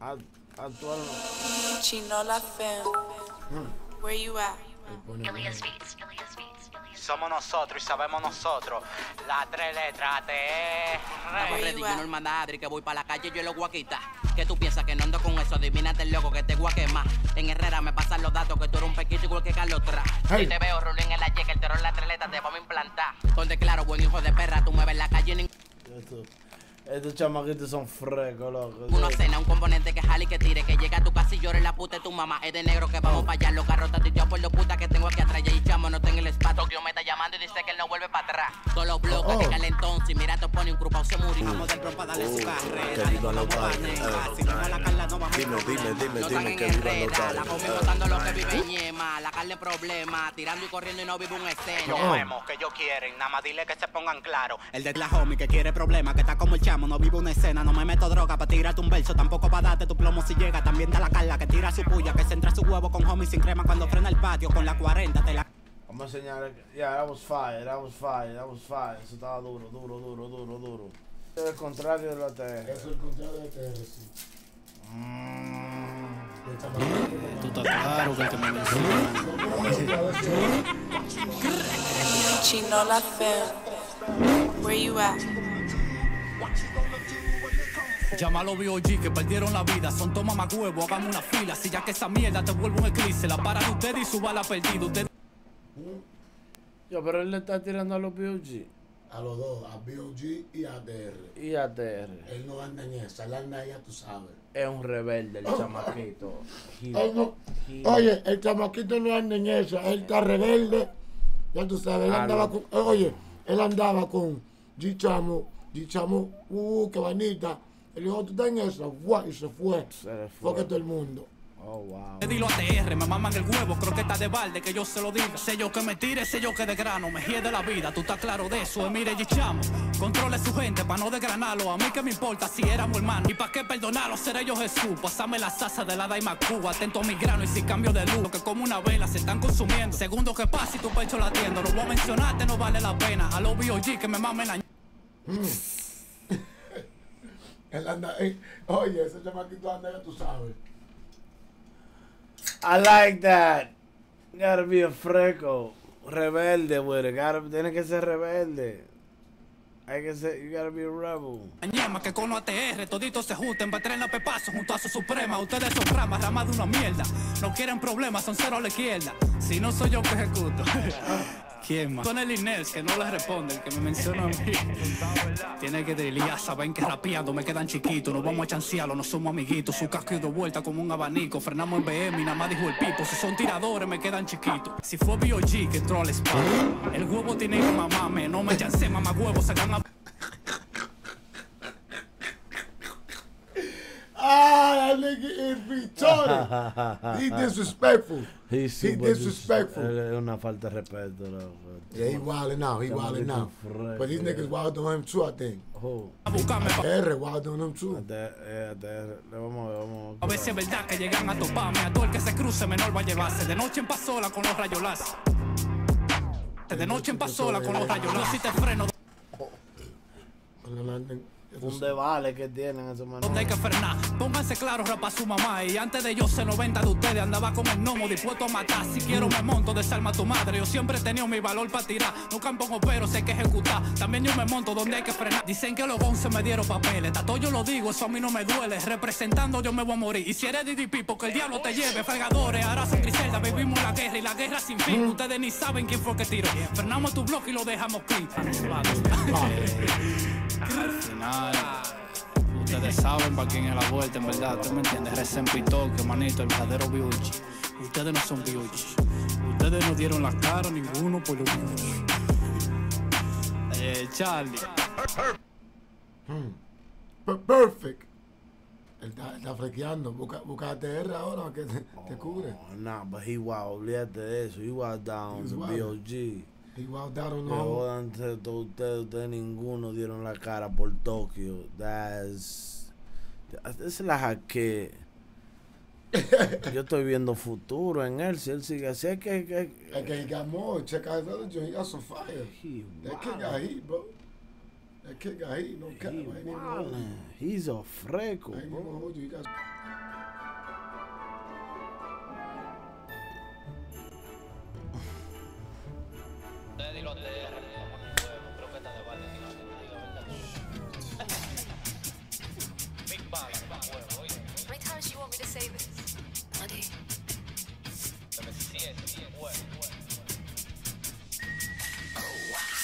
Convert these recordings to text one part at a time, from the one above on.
Actual. Chinola Fem. Where you at? Ilias Beats, Ilias Beats, Somos nosotros y sabemos nosotros. Las tres letras TR. you Ready, yo at? no el manadri, que voy para la calle yo lo voy a quitar. ¿Qué tú piensas que no ando con eso? Adivínate el loco que te voy a quemar. En Herrera me pasan los datos que tú eres un pequito igual que Carlos Tra. Si te veo rolling en la yeca, el terror en la treleta te vamos a implantar. Donde claro, buen hijo de perra, tú me ves en la calle en Estos chamaquitos son frescos, loco. Una cena, un componente que jale y que tire, que llega a tu casa y llore la puta de tu mamá. Es de negro que vamos para allá, los carros tatiteados por los putas que tengo aquí atrás. Y chamo, no tengo el espacio. Tokio me está llamando y dice que él no vuelve para atrás. Todos los bloques Oh. que calentón, si mira te pone un grupado se murió. Vamos del rompa, dale su Que viva los bares. Dime, dime, dime, No dime que viva los Herrera, la combi botando lo que vive en Yema, la carne problema, tirando y corriendo y no vive un esceno. Los memos que ellos quieren, nada más dile que se pongan claros. El de la homie que quiere problemas, que está como el no vive una escena, no me meto droga para tirarte un verso, tampoco para darte tu plomo si llega, también da la carla que tira su puya, que se entra su huevo con homie sin crema cuando frena el patio, con la 40 te la... Vamos a enseñar. Yeah, that was fire, that was fire, that was fire. Eso estaba duro, duro, duro, duro, duro. Es el contrario de la TR. Eso es el contrario de TR, sí. Mm. Tú estás claro que el que me Chinola Fem. Where you at? Llama a los B.O.G. que perdieron la vida, son toma más huevo, hagamos una fila, si ya que esa mierda te vuelve un eclipse, la paran ustedes y su bala perdida, ustedes... Yo, pero él le está tirando a los PUG A los dos, a BOG y a DR. y a TR. Él no anda en esa, él anda ya tú sabes. Es un rebelde el chamaquito. Él no- he- oye, el chamaquito no anda en esa, él está rebelde. Ya tú sabes, él andaba con. Oye, él andaba con G Chamo, G Chamo, uh. Él dijo, tú estás en esa, Guau, y se fue. Se le Fue que fue. todo el mundo. Oh, wow. Te dilo a TR, me maman el huevo, creo que está de balde, que yo se lo diga. Sé yo que me tire, sé yo que de grano, me de la vida, tú estás claro de eso. eh, mire, Gichamo, controle su gente para no desgranarlo. A mí que me importa si éramos hermanos. ¿Y para qué perdonarlo? Seré yo Jesús. Pásame la salsa de la Daima Cuba, atento a mi grano y sin cambio de luz. Lo que como una vela se están consumiendo. Segundo que pasa y tu pecho latiendo. Lo voy a mencionarte, no vale la pena. A los B.O.G. que me mamen la. Él anda, eh, oye, ese chamaquito anda, ya tú sabes. I like that. Gotta be a fresco. Rebelde, güey. Gotta, tiene que ser rebelde. Hay que ser, you gotta be a rebel. Ñema que con los ATR toditos se junten para traer la pepazo junto a su suprema. Ustedes son ramas, ramas de una mierda. No quieren problemas, son cero a la izquierda. Si no soy yo que ejecuto. ¿Quién más? Son el Inés que no le responde, el que me menciona a mí. Tiene que deliar, saben que rapeando me quedan chiquitos. Nos vamos a chancearlo, no somos amiguitos. Su casco y de vuelta como un abanico. Frenamos en BM y nada más dijo el pipo. Si son tiradores, me quedan chiquitos. Si fue B.O.G. que entró al spot, el huevo tiene que mamarme. No me chancé, mamá huevo, sacan a. Ah, is retarded. He disrespectful. He's He super disrespectful. dis- Es una falta de respeto. Yeah, he wilding out. He wilding out. But these yeah. niggas wild on him too, I think. Oh, pa- R wild on him too. Eh, a ver, vamos A ver si es verdad que llegan a toparme. A todo el que se cruce menor va a llevarse. De noche en pasola con los. De noche en pasola con los. Si te freno, Un devale que tienen esos manos. donde hay que frenar. Pónganse claros, rapa su mamá. Y antes de yo ser 90 de ustedes, andaba con el gnomo dispuesto a matar. Si quiero me monto, desarma a tu madre. Yo siempre he tenido mi valor para tirar. Nunca pongo pero, sé que ejecutar. También yo me monto donde hay que frenar. Dicen que los 11 me dieron papeles. Tato yo lo digo, eso a mí no me duele. Representando yo me voy a morir. Y si eres DDP, porque el diablo te lleve. Fregadores, ahora son Griselda. Vivimos la guerra y la guerra sin fin. Ustedes ni saben quién fue que tiró. Frenamos tu bloque y lo dejamos clean. Al final, ustedes saben para quién es la vuelta, en verdad. ¿Tú me entiendes? Recen Pitoque, manito, el verdadero B.O.G. Ustedes no son B.O.G. Ustedes no dieron la cara ninguno por los B.O.G. Eh, Charlie. Per- Perfect. Él está, está frequeando. Busca, busca ATR ahora que te, te cubre. Oh, nah, but he wild, olvídate de eso. He down, the. B.O.G. He wild out on Que all. jodan ustedes, todos ustedes, ustedes ninguno dieron la cara por Tokio. That's, es la que yo estoy viendo futuro en él. Si él sigue así, es que, que Like he got more. Check out his other joint. He got some fire. he That kid got heat, bro. That kid got heat. No cap. I ain't gonna hold you. How many times you want me to say this?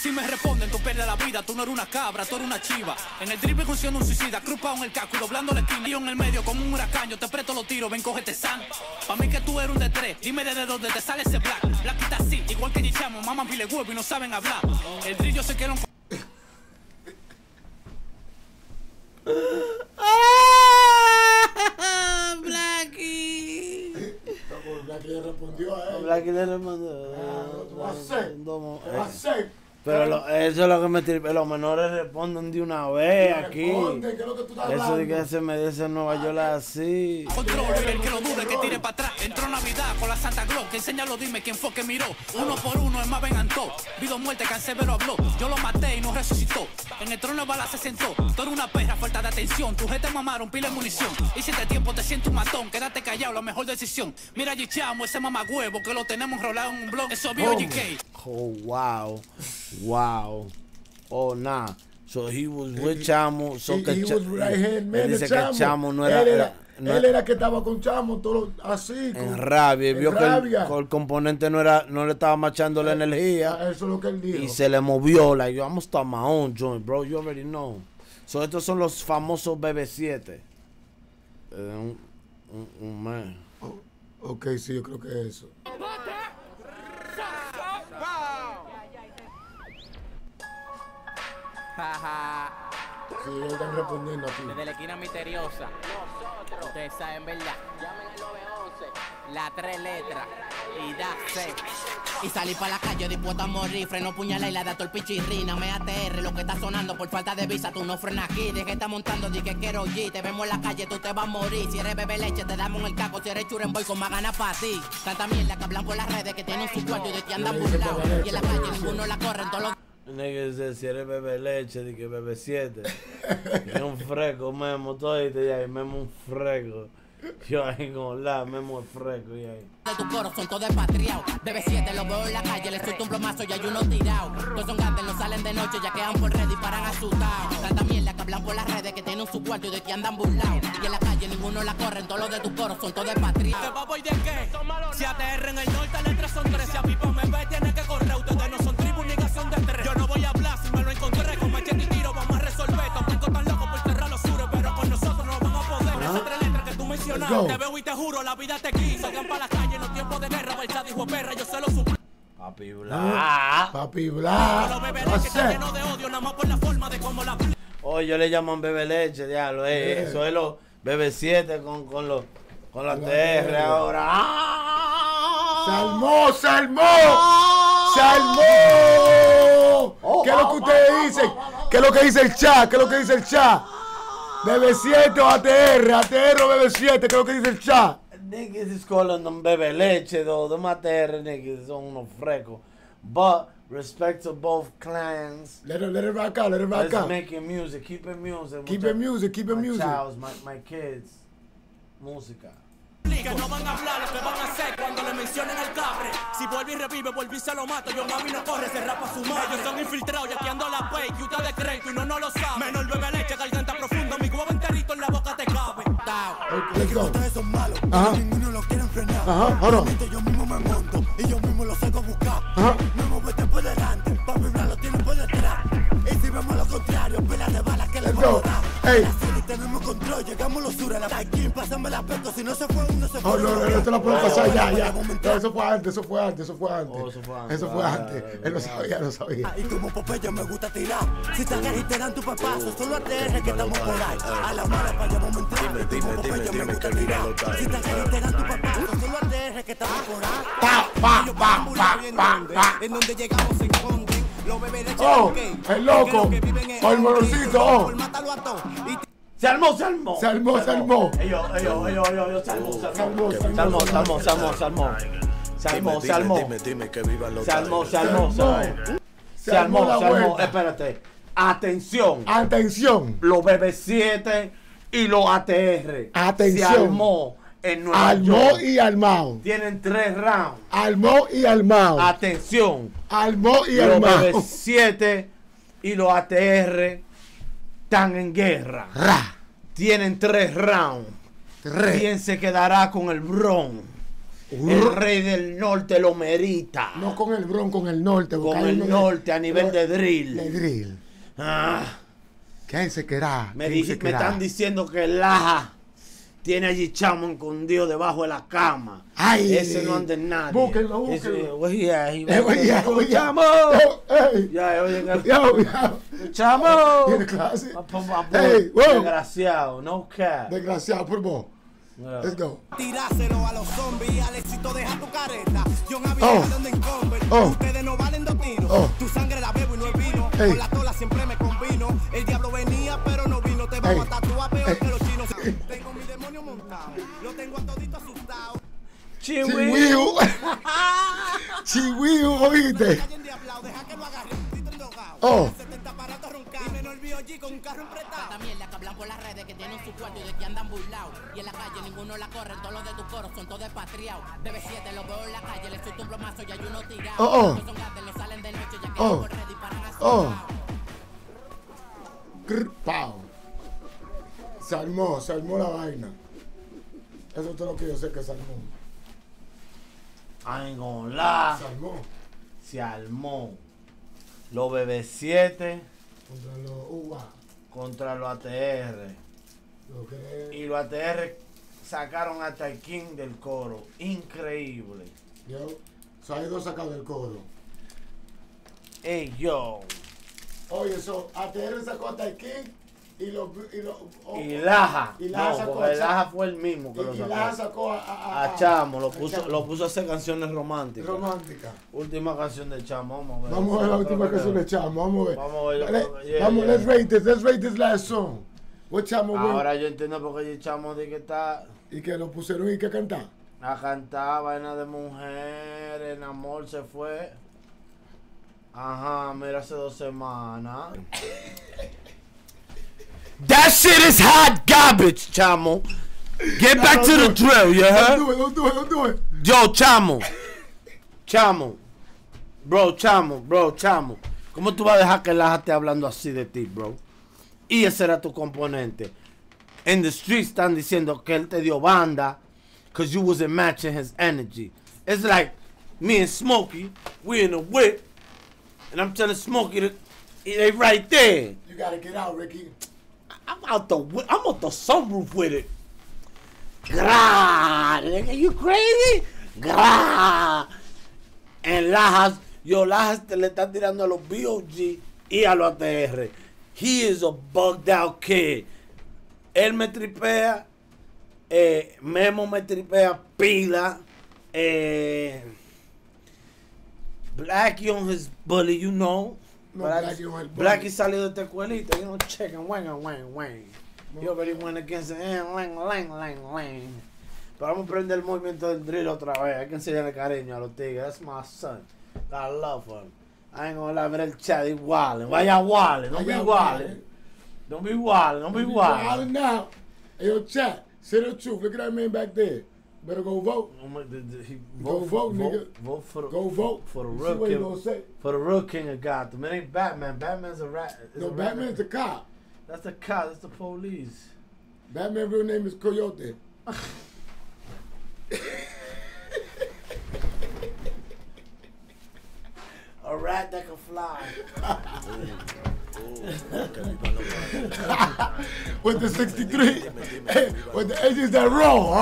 Si me responden, tú pierdes la vida, tú no eres una cabra, tú eres una chiva. En el drible funciona un suicida, cruzado en el casco y doblando la esquina. Yo en el medio como un huracán, yo te presto los tiros, ven, cógete san. Pa' mí que tú eres un de tres, dime desde dónde te sale ese black. Blackita así, igual que Gichamo, maman pile huevo y no saben hablar. El drill yo sé que era un ¡Ah! Blackie. Blackie le respondió a él. Blackie le respondió. Ah, ¿Qué va a hacer? Domo- ¿Qué va a hacer? Pero lo- eso es lo que me tripe. Los menores responden de una vez aquí. Responde, ¿qué es lo que tú estás Eso de que se me dice en Nueva York así. Control, el que lo dude que tire para atrás. Entró Navidad con la Santa Claus, que enséñalo, dime quién fue que miró. Uno por uno, es más ven Antó. Vido muerte, Cancelero habló. Yo lo maté y no resucitó. En el trono de bala se sentó. Tú eres una perra, falta de atención. Tu gente mamaron, pila de munición. Y si este tiempo te siento un matón, quédate callado, la mejor decisión. Mira, Gichamo, ese mamagüevo que lo tenemos enrolado en un blog. Eso vio ¿Cómo? GK. Oh, wow. Wow. Oh, nah. So he was with Chamo. So He- que he was right hand man él dice que Chamo. No era. Él era, era- no él era- era que estaba con Chamo, todo así. en con- rabia. Y en vio que el, rabia. que el componente no, era, no le estaba machando la energía. Ah, Eso es lo que él dijo. Y se le movió. Like, yo, I'm gonna start my own joint, bro. You already know. So estos son los famosos BB7. Eh, un, un, un man. Ok, sí, yo creo que es eso. Sí, ellos están respondiendo aquí. Desde la esquina misteriosa. Ustedes saben, ¿verdad? Llamen al 911. La tres letras. Y da C. Y salí para la calle dispuesto a morir. Freno puñalada y la da todo el pichirrina. Me ATR, lo que está sonando por falta de visa. Tú no frenas aquí. De que está montando, di que quiero G. Te vemos en la calle, tú te vas a morir. Si eres bebé leche, te damos en el caco. Si eres churenboy, con más ganas para ti. Tanta mierda que hablan por las redes que tienen su cuarto y de ti andan burlados. Y en la calle ninguno la corre en todos los Dice, si eres bebé leche, di que bebé 7. y un fresco, Memo, todo y ahí, Memo un fresco. Yo ahí con la, Memo es fresco y ahí. de tu coro son todos expatriados. Debe siete, los veo en la calle, les suelto un plomazo y hay uno tirado. Todos son gatos, no salen de noche, ya quedan por red y paran asustados. Tanta mierda que hablan por las redes que tienen su cuarto y de que andan burlados. Y en la calle ninguno la corren, todos los de tu coro son todos expatriados. ¿Te papo y de qué? Si ATR en el norte, letras son tres. Si a Pipo me ve, tiene que correr. Ustedes no son tribu ni que son de tres. Yo no voy a hablar si me lo encontré go. te veo y te juro, la vida te quiso. Salgan para la calle en los tiempos de guerra. Balsa dijo perra, yo se lo suplico. Papi bla. Papi Bla. Los bebés ¿qué va a que están hacer? llenos de odio, nada más por la forma de cómo la Oh, yo le llaman bebé leche, diablo, eh. Eh. Eso es los bebé 7 con, con los con la TR ahora. ¡Ah! ¡Salmó, salmó! ¡Salmó! ¿Qué es lo que ustedes dicen? ¿Qué es lo que dice el chat? ¿Qué es lo que dice el chat? BB7 o ATR, ATR o BB7, ¿qué es lo que dice el chat? Niggas is calling them bebé leche, though. Them ATR niggas son unos frescos. But, respect to both clans. Let it, let it rock out, let it rock Let's out. making music, keep it music. Keep it music, keep it my music. childs, my, my kids. Música. Que no van a hablar lo que van a hacer cuando le mencionen al cabre. Si vuelve y revive, vuelve y se lo mato. Yo mami no corre, se rapa su madre. Ellos son infiltrados, y aquí ando la pay. Que ustedes creen que uno no lo sabe. Menos el bebé leche, garganta profunda. Mi huevo enterito en la boca te cabe. Go. Ustedes son malos, Ajá. ninguno los quieren frenar. Ajá, ahora. Yo mismo me monto y yo mismo los salgo a buscar. Ajá. Me por delante, pa' vibrar lo tienen por detrás. Y si vemos lo contrario, pela de balas que go. vamos a dar. Ey. La serie tenemos control, llegamos los sur a la Taikin, pásame la peto, si no se fue uno, se fue Oh, no, no, no, esto lo puedo pasar ya, ya. No, eso fue antes, eso fue antes, eso fue antes. Oh, eso fue antes. Eso fue antes. Él lo sabía, lo sabía. Y como Popeye me gusta tirar. Si te agarras y te dan tu papazo, solo ATR que estamos por ahí. A la mala para allá vamos a entrar. Y como Popeye me gusta tirar. Si te agarras y te dan tu papazo, solo ATR que estamos por ahí. Pa, pa, pa, pa, pa, pa. En donde llegamos se esconden. Los bebés de Oh, el loco. O el monorcito, oh. Se armó, se armó. Se armó, se armó. Ellos, ellos, ellos, ellos, ellos, se armó, se armó. Salmó, Se armó, se armó, se armó, se armó. Se armó, se armó. Dime, dime que vivan los Se armó, se armó, se armó. Se armó, la se armó. vuelta. Espérate. Atención. Atención. Los BB7 y los ATR. Atención. Se armó en Nueva Armó York. y armado. Tienen tres rounds. Armó y armado. Atención. Armó y Los armado. BB7 y los ATR están en guerra. Ra. Tienen tres rounds. ¿Quién se quedará con el Bron? El rey del norte lo merita. No con el Bron, con el norte. con el norte a nivel de drill. De drill. Ah, ¿Quién se quedará? me, están diciendo que Laja tiene allí chamo escondido debajo de la cama. Ay. Ese no anda en nadie. Búsquenlo, búsquenlo. ¡Chamo! Yo. Ya, oye, Yo, yo. ¡Chamo! Desgraciado, no cap. Desgraciado, por vos. Yeah. Let's go. Tiráselo a los zombies, al éxito deja tu careta. John Oh. Donde. Oh. Ustedes no valen dos tiros. Oh. Tu sangre la bebo y no es vino. Hey. Con la tola siempre me combino. El diablo venía, pero no vino. Te vamos Hey. a tatuar peor Hey. que los chinos. Tengo montado. Lo tengo a todito asustado. Chihuiu. Chihuiu, oíste. Deja que lo agarre. Oh. 70 para roncar. Y menor con un carro empretado. Esta mierda que hablan por las redes que tienen su cuarto y de que andan burlados. Y en la calle ninguno la corre, todos los de tu coro son todos expatriados. Debe 7 los veo en la calle, les suelto un plomazo y hay uno tirado. Oh, oh. Son grandes, le salen de noche ya que Oh. por red disparan a Oh. Grr, Pau. Se armó, se armó la vaina. Eso es lo que yo sé que lie. Se armó. Se armó. Los BB7 Contra los UBA. contra los ATR. Lo que es. Y los ATR sacaron hasta el King del coro. Increíble. Yo. Dos sacados del coro. Ey, yo. Oye, eso, ATR sacó hasta el King y los. Y, oh, Y Laja. Y Laja no, sacó porque Laja fue el mismo que lo y, y sacó. Laja sacó a. A, A Chamo, lo puso, Chamo. lo puso a hacer canciones románticas. Romántica. Última canción de Chamo, vamos a ver. Vamos a ver la última canción de Chamo. Vamos a ver. Vamos a ver, Let- yeah, vamos, yeah. let's rate this. Let's rate this last song. What Chamo Ahora yo entiendo por qué Chamo de que está Y que lo pusieron y que cantar. a cantar vaina de mujeres, en amor se fue. Ajá, mira, hace dos semanas. That shit is hot garbage, Chamo. Get back to the drill, you Don't do it, don't do it, don't do it. Yo, Chamo. Chamo. Bro, Chamo, bro, Chamo. ¿Cómo tú vas a dejar que la esté hablando así de ti, bro? Y ese era tu componente. En the streets están diciendo que él te dio banda because you wasn't matching his energy. It's like me and Smokey, we in a whip, and I'm telling Smokey to, they right there. You gotta get out, Ricky. I'm out the I'm out the sunroof with it. Gra, nigga, you crazy? Gra. En Lajas, yo Lajas te le está tirando a los BOG y a los ATR. He is a bugged out kid. Él me tripea, eh, Memo me tripea pila, eh, Blackie on his bully, you know. No, I Blackie bully. Blackie salió de esta escuelita, you know, checking, wang, wang, wang. He already went against the eh, lang, lang, lang, lang. Pero vamos a prender el movimiento del drill otra vez. Hay que enseñarle cariño a los tigres. That's my son. Got love him. I ain't gonna lie, mira el chat igual. Vaya igual, no be Vaya igual. iguales. Don't be igual, don't be igual. now. Hey, yo, chat. Say the truth. Look at that man back there. Better go vote. Oh go vote, nigga. Vote for the, Go vote. for the real what king. gonna say. For the real king of Gotham. It ain't Batman. Batman's a rat. No, a Batman's the cop. That's the cop. That's the police. Batman real name is Coyote. A rat that can fly. With the 63. With the edges that roll.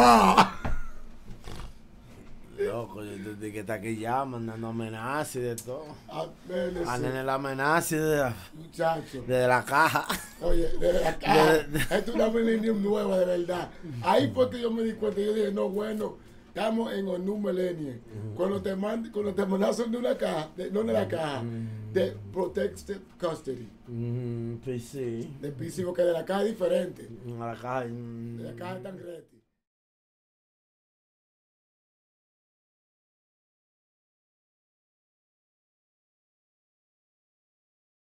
Desde que está aquí ya mandando amenazas y de todo. A nene la amenaza de, muchacho. de la caja. Oye, de acá. De- de- Esto es una millennium nueva, de verdad. Ahí fue que yo me di cuenta. Yo dije, no, bueno, estamos en un new millennium. Cuando te mand- cuando te amenazan de una caja, de- no de la caja, de protected custody. Mm, pues sí. De PC, porque de la caja es diferente. A la caja. mm. De la caja es tan gratis.